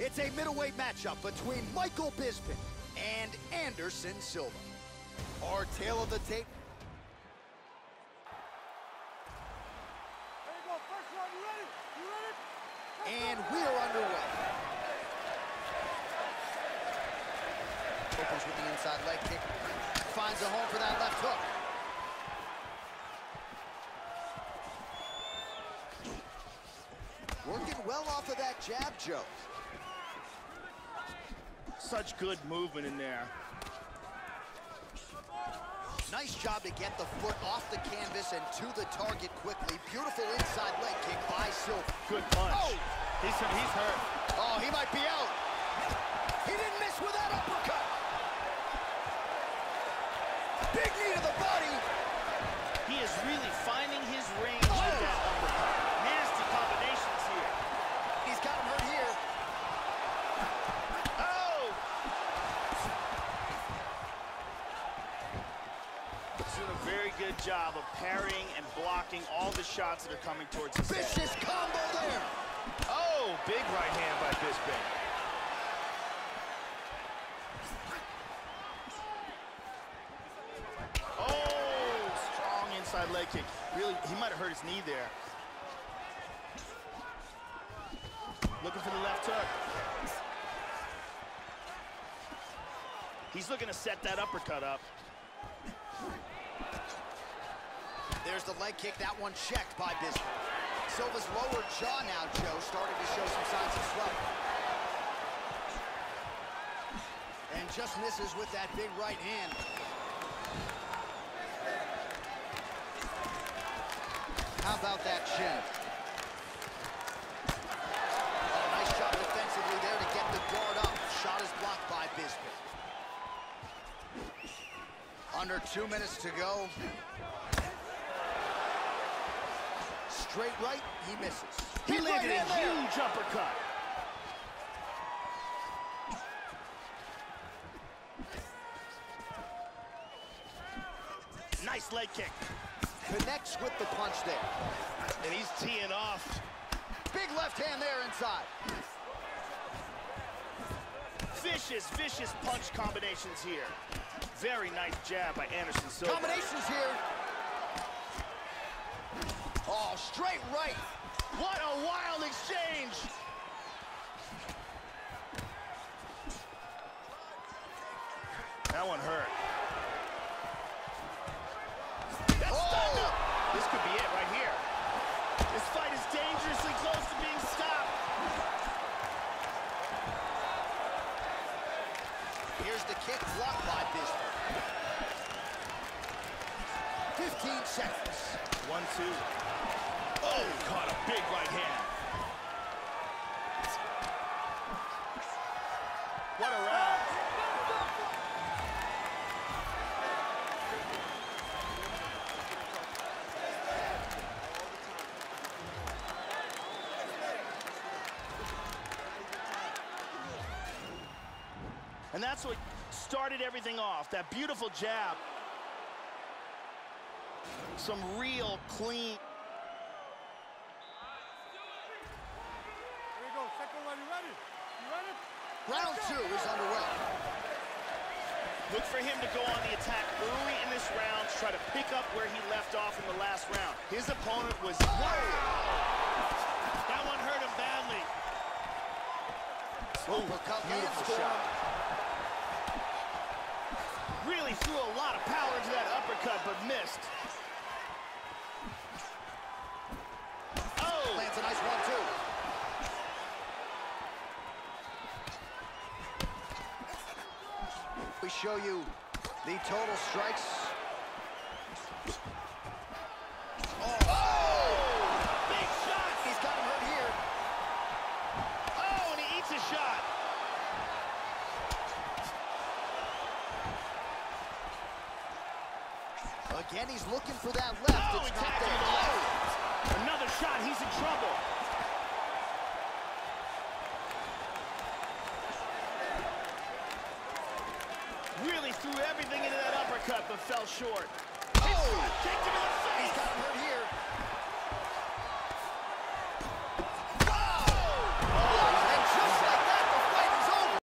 It's a middleweight matchup between Michael Bisping and Anderson Silva. Our tale of the tape. There you go, first one, you ready? You ready? And we are underway. Opens with the inside leg kick. Finds a home for that left hook. Working well off of that jab, Joe. Such good movement in there. Nice job to get the foot off the canvas and to the target quickly. Beautiful inside leg kick by Silva. Good punch. Oh! He's, he's hurt. Oh, he might be out. He didn't miss with that uppercut. Big knee to the body. He is really finding his range oh! with that uppercut. Nasty combinations here. He's got him hurt here. Oh! He's doing a very good job of parrying and blocking all the shots that are coming towards his head. Vicious combo there. Oh, big right hand by Bisping. Oh, strong inside leg kick. Really, he might have hurt his knee there. Looking for the left hook. He's looking to set that uppercut up. There's the leg kick. That one checked by Bisping. Silva's lower jaw now, Joe, starting to show some signs of swelling. And just misses with that big right hand. How about that chin? Oh, nice defensively there to get the guard up. Shot is blocked by. Under two minutes to go. Straight right, he misses. He Big landed right a there. huge uppercut. Nice leg kick. Connects with the punch there. And he's teeing off. Big left hand there inside. Vicious, vicious punch combinations here. Very nice jab by Anderson Silva. Combinations here. Straight right. What a wild exchange! That one hurt. That's Oh! stunned him. This could be it right here. This fight is dangerously close to being stopped. Here's the kick blocked by Bisping. 15 seconds. One, two. Oh, caught a big right hand. What a round. And that's what started everything off, that beautiful jab. Some real clean There you go, second one, you ready? You ready? Round two is underway. Look for him to go on the attack early in this round, to try to pick up where he left off in the last round. His opponent was... That one hurt him badly. Beautiful shot. Really threw a lot of power into that uppercut, but missed. Oh! Lands a nice one, too. We show you the total strikes. Oh, big shot! He's got him hurt here. Oh, and he eats a shot. Again, he's looking for that left. Oh, it's not there. the left. Another shot, he's in trouble. Really threw everything into that uppercut, but fell short.